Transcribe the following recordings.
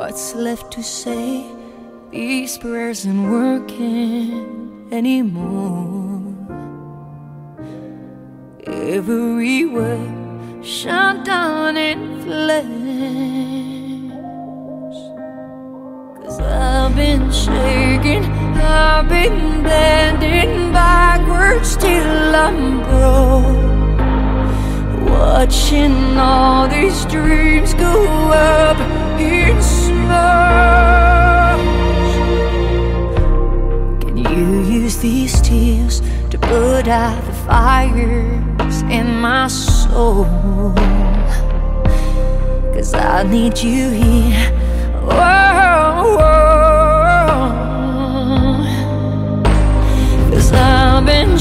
What's left to say? These prayers aren't working anymore. Every word shut down in flames. Cause I've been shaking, I've been bending backwards till I'm broke. Watching all these dreams go up you use these tears to put out the fires in my soul? Cause I need you here. Whoa, whoa. Cause I've been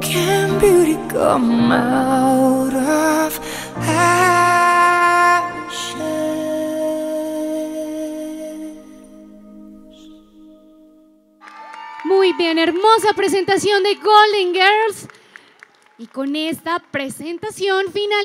can beauty come out Muy bien, hermosa presentación de Golden Girls. Y con esta presentación final